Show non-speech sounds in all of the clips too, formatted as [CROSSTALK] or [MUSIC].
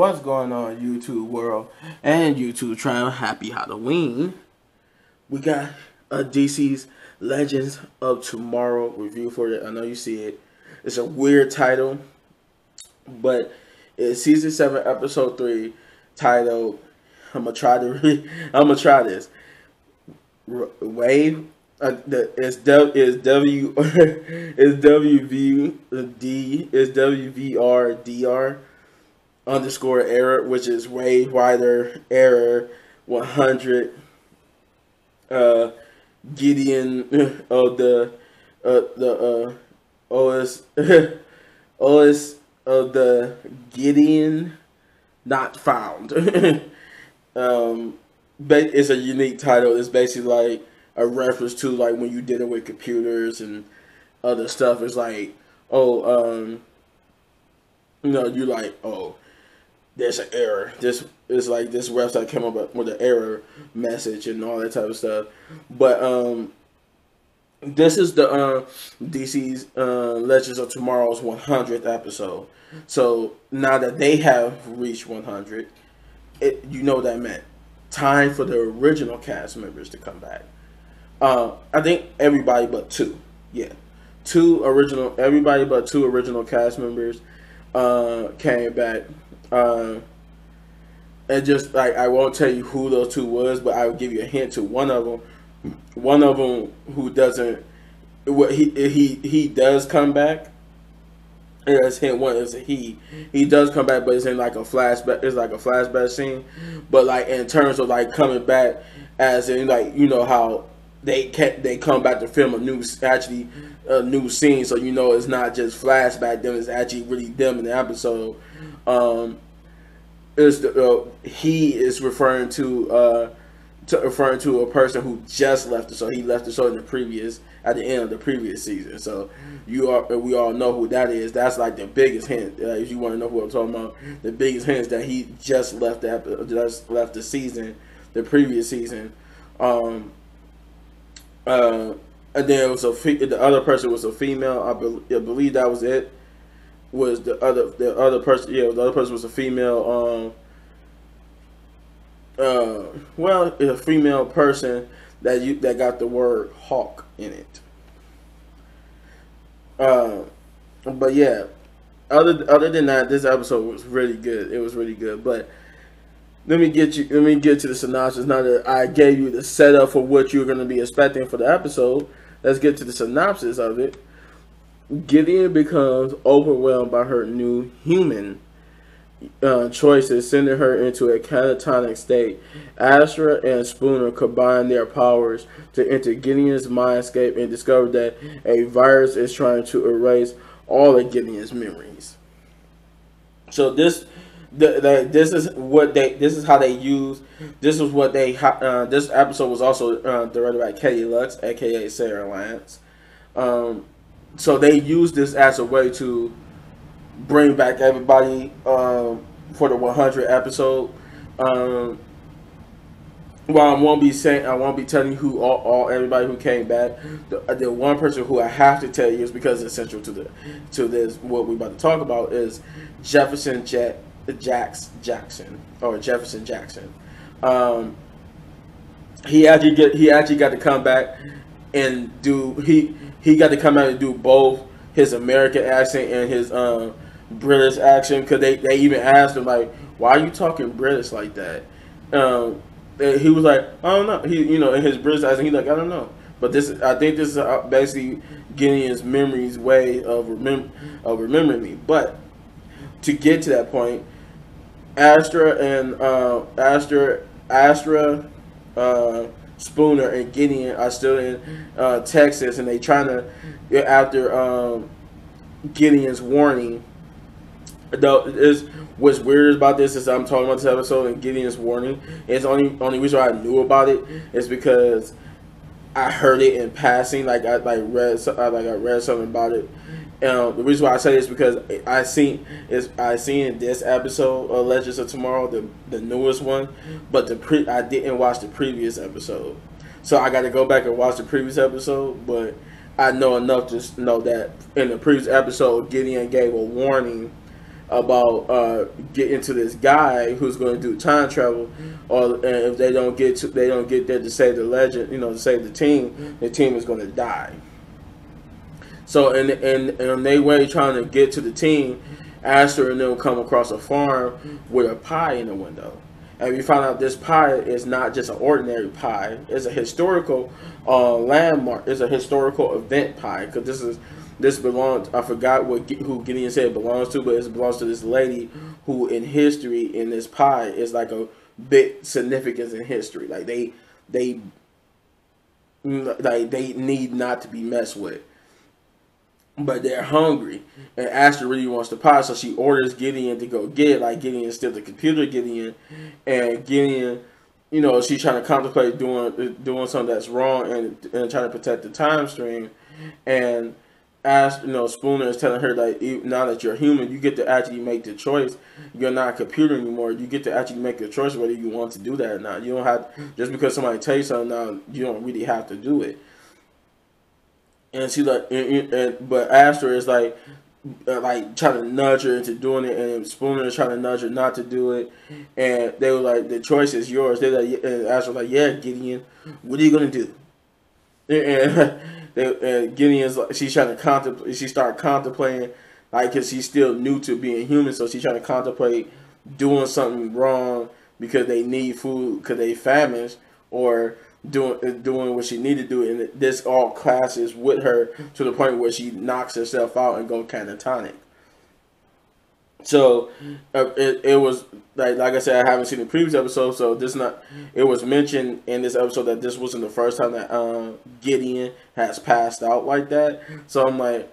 What's going on, YouTube world and YouTube trial? Happy Halloween. We got a DC's Legends of Tomorrow review for it. I know you see it. It's a weird title, but it's season seven, episode three, titled. I'm gonna try to. [LAUGHS] I'm gonna try this. R- Wave. Uh, is W is W [LAUGHS] is W V D is W V R D R underscore error, which is Waverider error 100. Uh, Gideon [LAUGHS] of the uh, the uh, OS [LAUGHS] OS of the Gideon not found. [LAUGHS] um, but it's a unique title. It's basically like a reference to like when you did it with computers and other stuff. It's like, oh, um, you know, you like, oh, there's an error. This is like this website came up with an error message and all that type of stuff. But um, this is the uh, DC's uh, Legends of Tomorrow's 100th episode. So now that they have reached 100, it you know that meant time for the original cast members to come back. Uh, I think everybody but two, yeah, two original everybody but two original cast members uh, came back. Uh, and just like I won't tell you who those two was, but I will give you a hint to one of them. One of them who doesn't, what he he he does come back. As hint one is he he does come back, but it's in like a flashback. It's like a flashback scene, but like in terms of like coming back, as in like you know how they they come back to film a new actually a new scene, so you know it's not just flashback. Them it's actually really them in the episode. Um, is the, uh, he is referring to uh, to referring to a person who just left the show. He left the show in the previous at the end of the previous season. So you are we all know who that is. That's like the biggest hint. Uh, if you want to know who I'm talking about, the biggest hint is that he just left the just left the season, the previous season. Um, uh, and then it was a fe- the other person was a female. I, be- I believe that was it. Was the other the other person? Yeah, the other person was a female. Um, uh, well, a female person that you that got the word hawk in it. Uh, but yeah, other other than that, this episode was really good. It was really good. But let me get you. Let me get to the synopsis. Now that I gave you the setup for what you're going to be expecting for the episode, let's get to the synopsis of it. Gideon becomes overwhelmed by her new human uh, choices, sending her into a catatonic state. Astra and Spooner combine their powers to enter Gideon's mindscape and discover that a virus is trying to erase all of Gideon's memories. So this, the, the, this is what they, this is how they use. This is what they. Uh, this episode was also uh, directed by Caity Lotz, aka Sara Lance. Um, so they use this as a way to bring back everybody um, for the 100 episode. Um, well, I won't be saying I won't be telling you who all, all everybody who came back. The, the one person who I have to tell you is because it's central to the to this what we're about to talk about is Jefferson Jet Jacks Jackson or Jefferson Jackson. Um, he actually get he actually got to come back and do he he got to come out and do both his American accent and his um, British accent because they, they even asked him like, "Why are you talking British like that?" Um, he was like, "I don't know." He you know in his British accent, he's like, "I don't know." But this I think this is uh, basically Gideon's memories way of remember of remembering me. But to get to that point, Astra and uh, Astra Astra. Uh, Spooner and Gideon are still in uh, Texas, and they trying to after um, Gideon's warning. Though is what's weird about this is I'm talking about this episode and Gideon's warning. It's only only reason I knew about it is because I heard it in passing. Like I like read like I read something about it. Um, the reason why I say this because I seen is I seen this episode of Legends of Tomorrow, the the newest one, but the pre I didn't watch the previous episode, so I got to go back and watch the previous episode. But I know enough to know that in the previous episode, Gideon gave a warning about uh, getting to this guy who's going to do time travel, or if they don't get to, they don't get there to save the legend, you know, to save the team, the team is going to die. So in in in they way trying to get to the team, Astra and them come across a farm with a pie in the window. And we find out this pie is not just an ordinary pie; it's a historical uh, landmark. It's a historical event pie because this is this belongs. I forgot what who Gideon said it belongs to, but it belongs to this lady who, in history, in this pie is like a big significance in history. Like they, they, like they need not to be messed with. But they're hungry, and Astra really wants the pie, so she orders Gideon to go get. Like Gideon steals the computer, Gideon, and Gideon you know, she's trying to contemplate doing doing something that's wrong and and trying to protect the time stream, and ask, you know, Spooner is telling her that now that you're human, you get to actually make the choice. You're not a computer anymore. You get to actually make the choice whether you want to do that or not. You don't have just because somebody tells you something now, you don't really have to do it. And she like, and, and, but Astra is like, uh, like trying to nudge her into doing it, and Spooner is trying to nudge her not to do it. And they were like, the choice is yours. They like, and Astra was like, yeah, Gideon, what are you gonna do? And [LAUGHS] they, uh, Gideon's like she's trying to contemplate. She started contemplating, like, cause she's still new to being human, so she's trying to contemplate doing something wrong because they need food, because they famished, or doing doing what she needed to do. And this all clashes with her to the point where she knocks herself out and go catatonic. So uh, it, it was like like I said, I haven't seen the previous episode, so this not. It was mentioned in this episode that this wasn't the first time that uh, Gideon has passed out like that. So I'm like,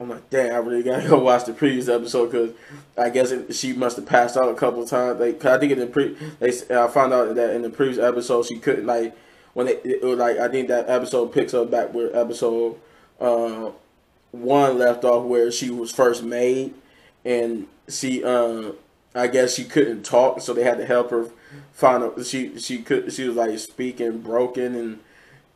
I'm like, damn, I really gotta [LAUGHS] go watch the previous episode because I guess it, she must have passed out a couple of times. Like, I think in the pre, they I found out that in the previous episode she couldn't like when it, it like I think that episode picks up back where episode uh, one left off where she was first made and she uh, I guess she couldn't talk, so they had to help her find. A, she she could she was like speaking broken, and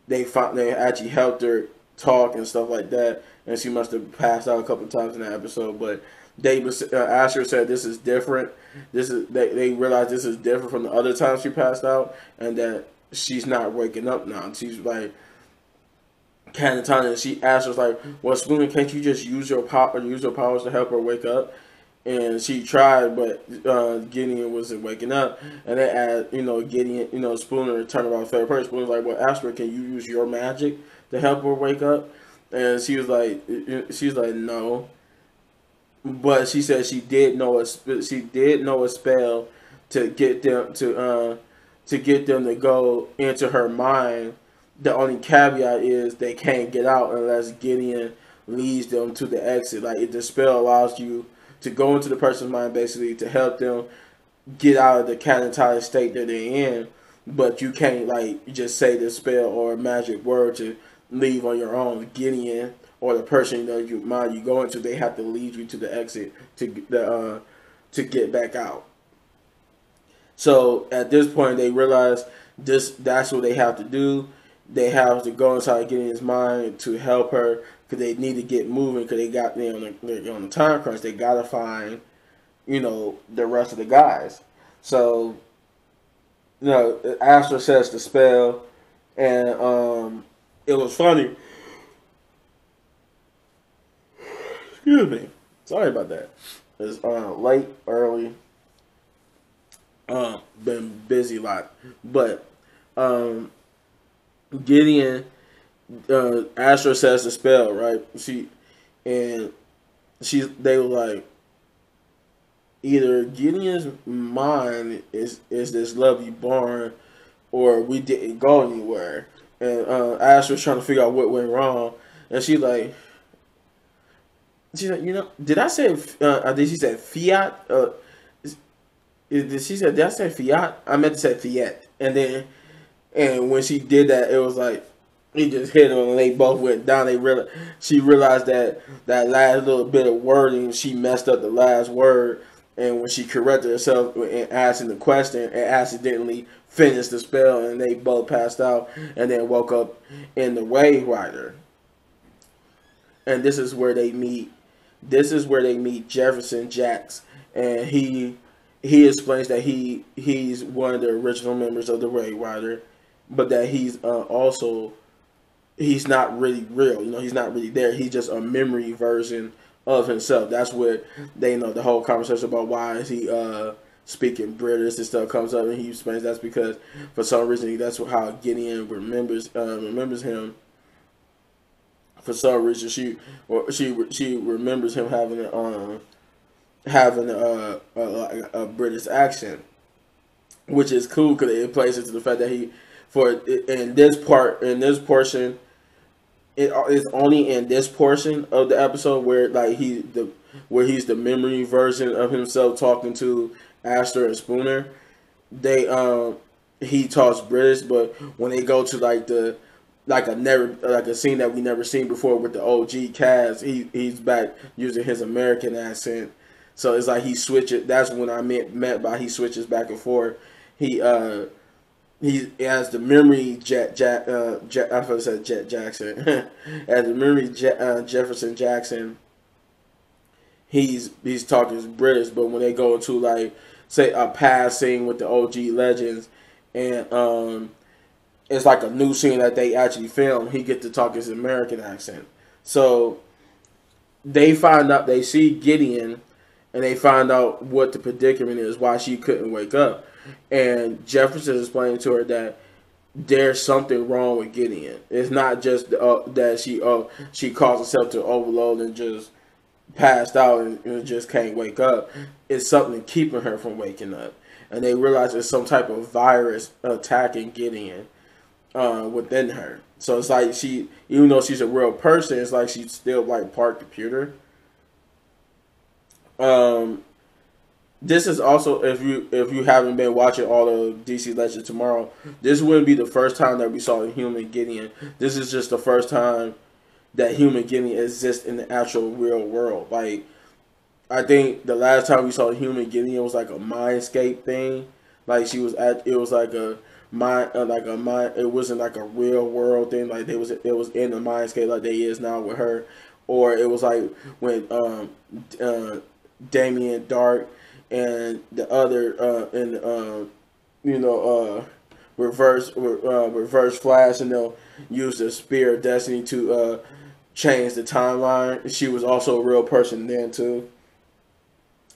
they found they actually helped her talk and stuff like that. And she must have passed out a couple times in that episode. But they uh, Astra said this is different. This is they they realized this is different from the other times she passed out, and that she's not waking up now. She's like. And she asked us like, "Well, Spooner, can't you just use your power use your powers to help her wake up?" and she tried, but uh, Gideon wasn't waking up. And then, add, you know, Gideon, you know, Spooner turned about third person. Spooner's like, "Well, Astra, can you use your magic to help her wake up?" And she was like, "She's like, no." But she said she did know a she did know a spell to get them to uh to get them to go into her mind. The only caveat is they can't get out unless Gideon leads them to the exit. Like if the spell allows you to go into the person's mind basically to help them get out of the catatonic state that they're in. But you can't like just say the spell or a magic word to leave on your own. Gideon or the person that you mind you go into, they have to lead you to the exit to the uh, to get back out. So at this point, they realize this that's what they have to do. They have to go inside get in his mind to help her because they need to get moving because they got they on the on the time crunch. They gotta find, you know, the rest of the guys. So, you know, Astra says the spell, and um, it was funny. Excuse me. Sorry about that. It's uh, late, early. Um, been busy a lot, but um, Gideon uh, Astra says the spell, right? She and she they were like either Gideon's mind is is this lovely barn or we didn't go anywhere. And uh Astra's trying to figure out what went wrong. And she like she's like, you know, did I say uh I think she said fiat? Uh did she said did I say fiat? I meant to say fiat. And then and when she did that it was like he just hit him and they both went down. They realized she realized that that last little bit of wording she messed up the last word, and when she corrected herself in asking the question, and accidentally finished the spell, and they both passed out, and then woke up in the Waverider. And this is where they meet. This is where they meet Jefferson, Jacks, and he he explains that he he's one of the original members of the Waverider, but that he's uh, also he's not really real. You know, he's not really there. He's just a memory version of himself. That's what they know. The whole conversation about why is he uh, speaking British and stuff comes up, and he explains that's because for some reason that's how Gideon remembers uh, remembers him. For some reason, she she she remembers him having um having a, a, a British accent, which is cool because it plays into the fact that he for in this part in this portion it is only in this portion of the episode where like he the where he's the memory version of himself talking to Astra and Spooner. They um he talks British, but when they go to like the like a never like a scene that we never seen before with the OG cast, he he's back using his American accent. So it's like he switches. That's when I meant meant by he switches back and forth. He uh he has the memory Jet Jack uh Jet, I said Jet Jackson [LAUGHS] as the memory Jet, uh, Jefferson Jackson. He's he's talking British, but when they go into like say a past scene with the OG legends, and um, it's like a new scene that they actually film. He get to talk his American accent. So they find out they see Gideon, and they find out what the predicament is, why she couldn't wake up and Jefferson is explaining to her that there's something wrong with Gideon. It's not just uh, that she uh, she caused herself to overload and just passed out and, and, just can't wake up. It's something keeping her from waking up. And they realize there's some type of virus attacking Gideon uh, within her. So it's like she, even though she's a real person, it's like she's still like part computer. Um, this is also if you if you haven't been watching all of DC Legends tomorrow, this wouldn't be the first time that we saw a human Gideon. This is just the first time that human Gideon exists in the actual real world. Like I think the last time we saw a human Gideon was like a mindscape thing. Like she was at it was like a mind uh, like a mind it wasn't like a real world thing like it was it was in the mindscape like they is now with her or it was like when um uh Damien Darhk and the other uh, and uh, you know uh, reverse uh, reverse flash, and they'll use the spear of destiny to uh, change the timeline. She was also a real person then too,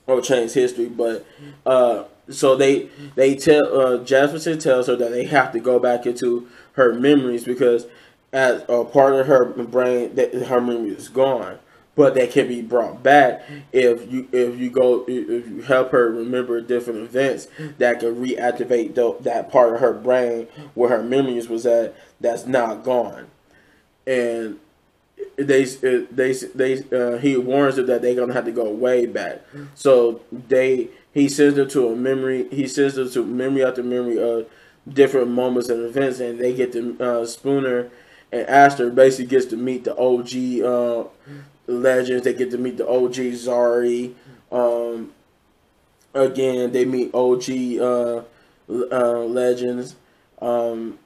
or change history. But uh, so they they tell uh, Jefferson tells her that they have to go back into her memories because as a part of her brain that her memory is gone but that can be brought back if you if you go if you help her remember different events that can reactivate the, that part of her brain where her memories was at that's not gone. And they they they uh, he warns them that they're gonna have to go way back. So they he sends them to a memory he sends them to memory after memory of different moments and events and they get to uh, spooner and Astra basically gets to meet the OG uh, legends. They get to meet the OG Zari. Um, again, they meet OG uh, uh, legends. Um,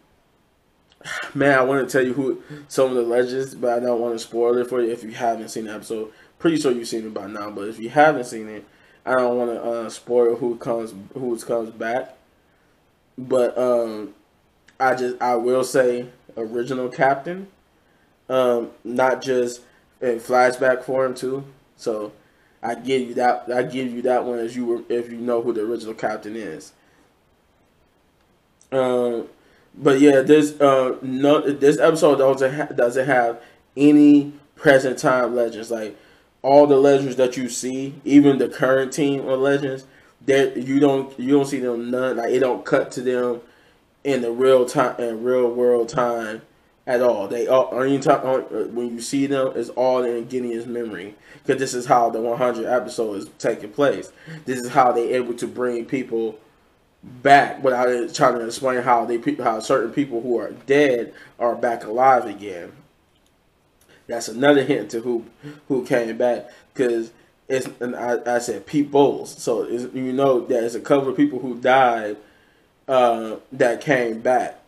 man, I want to tell you who some of the legends, but I don't want to spoil it for you if you haven't seen the episode. Pretty sure you've seen it by now, but if you haven't seen it, I don't want to uh, spoil who comes who comes back. But um, I just I will say original captain, um, not just in for him too. So I give you that. I give you that one as you were if you know who the original captain is. Um, but yeah, this uh no this episode doesn't ha- doesn't have any present time legends like all the legends that you see, even the current team of legends. That you don't you don't see them none like it don't cut to them in the real time in real world time at all. They all any time uh, when you see them, it's all in Gideon's memory because this is how the 100 episode is taking place. This is how they able to bring people back without trying to explain how they how certain people who are dead are back alive again. That's another hint to who who came back because it's and I, I said peoples, so you know there's a couple of people who died uh, that came back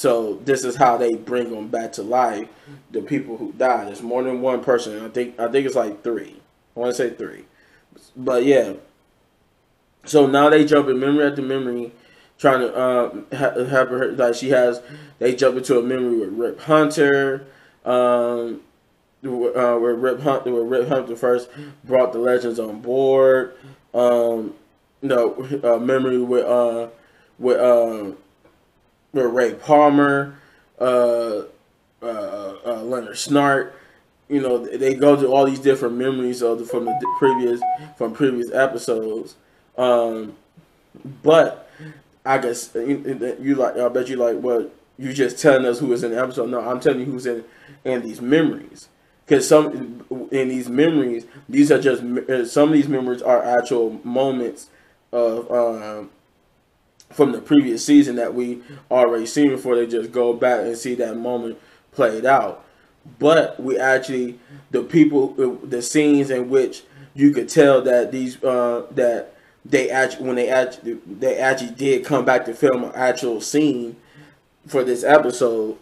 so this is how they bring them back to life. The people who died. There's more than one person. I think I think it's like three. I want to say three, but yeah. So now they jump in memory after memory, trying to um, have, have her like she has. They jump into a memory with Rip Hunter, um, uh, where Rip Hunter, where Rip Hunter first brought the legends on board. Um, no, uh, memory with uh, with uh, Ray Palmer, uh, uh, uh, Leonard Snart. You know, they go to all these different memories of the, from the previous from previous episodes. Um, but I guess you, you like. I bet you like what you just telling us who was in the episode. No, I'm telling you who's in in these memories. Because some in these memories, these are just some of these memories are actual moments of um, from the previous season that we already seen before they just go back and see that moment played out. But we actually the people the scenes in which you could tell that these uh, that they actually when they actually they actually did come back to film an actual scene for this episode.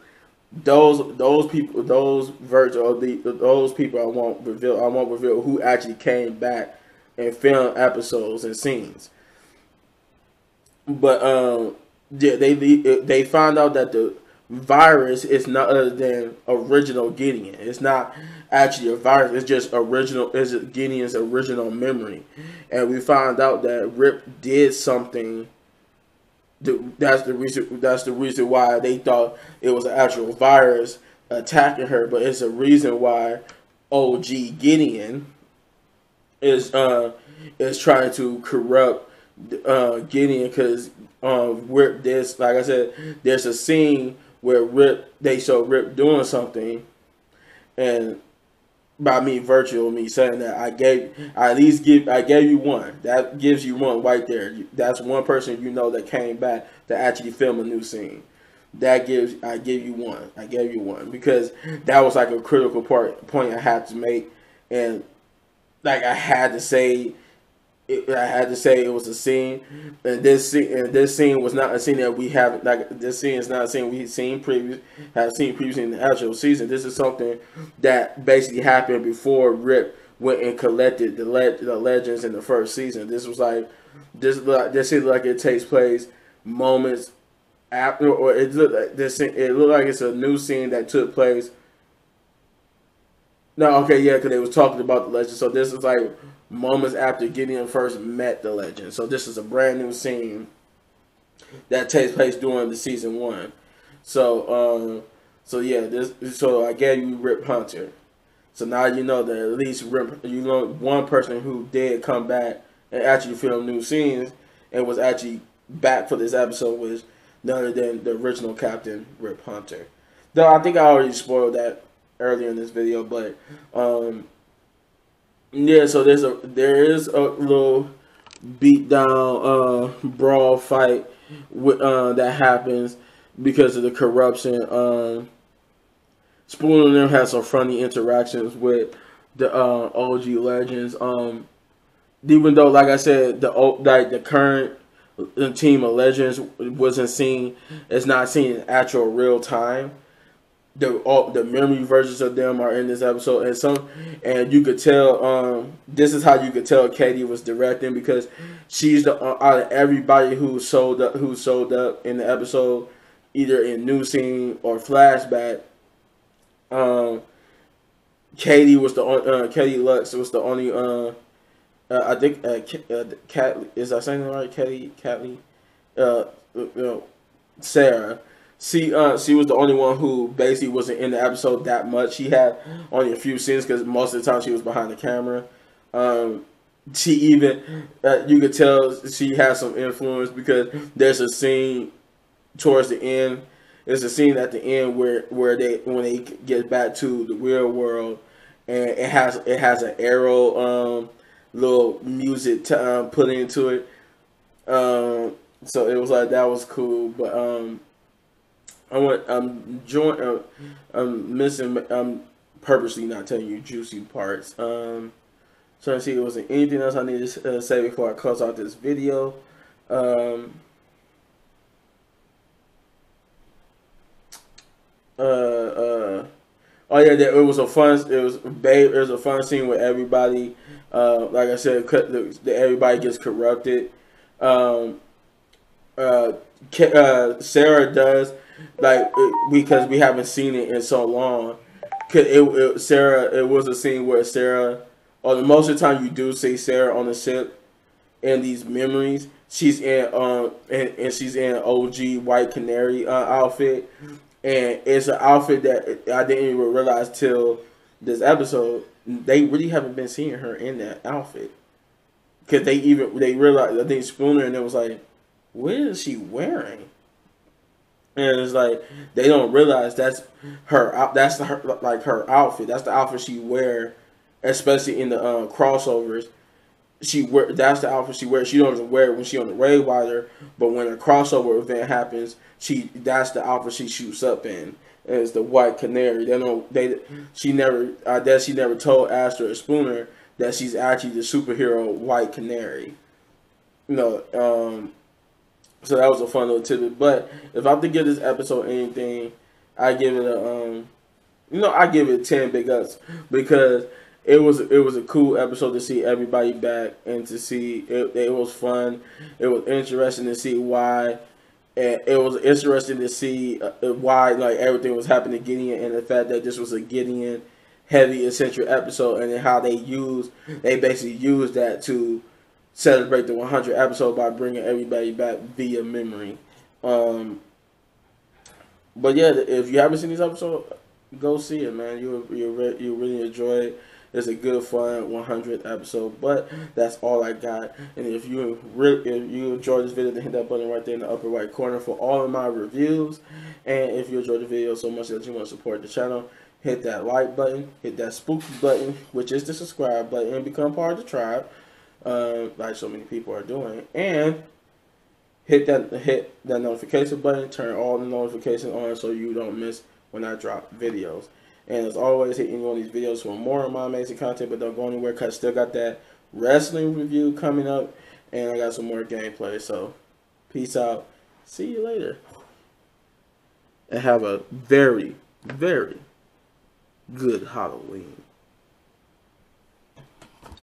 Those those people those virtual the those people I won't reveal I won't reveal who actually came back and filmed episodes and scenes. But um, yeah, they they find out that the virus is not other than original Gideon. It's not actually a virus. It's just original. Is Gideon's original memory, and we find out that Rip did something. That's the reason. That's the reason why they thought it was an actual virus attacking her. But it's a reason why OG Gideon is uh is trying to corrupt uh, Gideon because um, Rip. There's like I said, there's a scene where Rip they show Rip doing something, and by me virtual me saying that I gave I at least give I gave you one that gives you one right there. That's one person you know that came back to actually film a new scene. That gives I give you one. I gave you one because that was like a critical part point I had to make, and like I had to say it, I had to say it was a scene, and this scene, and this scene was not a scene that we have. Like this scene is not a scene we have seen previous, have seen previously in the actual season. This is something that basically happened before Rip went and collected the le- the legends in the first season. This was like this this is like it takes place moments after, or it looked like this. It looked like it's a new scene that took place. No, okay, yeah, because they was talking about the legend. So this is like moments after Gideon first met the legend. So this is a brand new scene that takes place during the season one. So um, so yeah, this so I gave you Rip Hunter. So now you know that at least Rip, you know one person who did come back and actually film new scenes and was actually back for this episode was none other than the original Captain Rip Hunter. Though I think I already spoiled that earlier in this video, but um, yeah, so there's a there is a little beat down uh brawl fight with uh that happens because of the corruption. Um Spoon and them had some funny interactions with the uh OG legends. Um even though like I said the like the current team of legends wasn't seen it's not seen in actual real time the all the memory versions of them are in this episode and some and you could tell um this is how you could tell Caity was directing because she's the uh, out of everybody who sold up who sold up in the episode either in new scene or flashback um Caity was the uh, Caity Lotz was the only uh, uh I think uh, uh Cat is I saying right? Caity uh, uh Sara she uh she was the only one who basically wasn't in the episode that much. She had only a few scenes because most of the time she was behind the camera. Um, she even uh, you could tell she has some influence because there's a scene towards the end. There's a scene at the end where where they when they get back to the real world, and it has it has an arrow um little music to, um, put into it. Um, so it was like that was cool, but um I want I'm join uh, I'm missing I'm purposely not telling you juicy parts. Um, trying to see if there was anything else I need to uh, say before I close out this video. Um, uh, uh, oh yeah, it was a fun. It was babe. It was a fun scene with everybody. Uh, like I said, cut the, the, everybody gets corrupted. um, uh, uh, Sara does like because we haven't seen it in so long. Cause it, it, Sara, it was a scene where Sara, or the most of the time you do see Sara on the ship in these memories. She's in um and, and she's in OG white canary uh, outfit, and it's an outfit that I didn't even realize till this episode. They really haven't been seeing her in that outfit because they even they realized I think Spooner and it was like, what is she wearing? And it's like they don't realize that's her. That's her like her outfit. That's the outfit she wear, especially in the uh, crossovers. She wear that's the outfit she wears. She doesn't wear it when she on the Ray but when a crossover event happens, she that's the outfit she shoots up in. Is the white canary. They don't. They she never. I guess she never told Astra or Spooner that she's actually the superhero white canary. You know, um, so that was a fun little tidbit. But if I have to give this episode anything, I give it a um, you know, I give it ten big ups because it was it was a cool episode to see everybody back and to see it. It was fun. It was interesting to see why. And it was interesting to see uh, why like everything was happening to Gideon and the fact that this was a Gideon heavy essential episode and how they use they basically use that to celebrate the 100 episode by bringing everybody back via memory. Um, but yeah, if you haven't seen this episode, go see it, man. You you you really enjoy it. It's a good, fun 100th episode. But that's all I got. And if you really, if you enjoyed this video, then hit that button right there in the upper right corner for all of my reviews. And if you enjoyed the video so much that you want to support the channel, hit that like button, hit that spooky button, which is the subscribe button, and become part of the tribe uh, like so many people are doing, and hit that hit that notification button, turn all the notifications on so you don't miss when I drop videos. And as always, hit any one of these videos for more of my amazing content, but don't go anywhere because I still got that wrestling review coming up, and I got some more gameplay. So, peace out. See you later. And have a very, very good Halloween.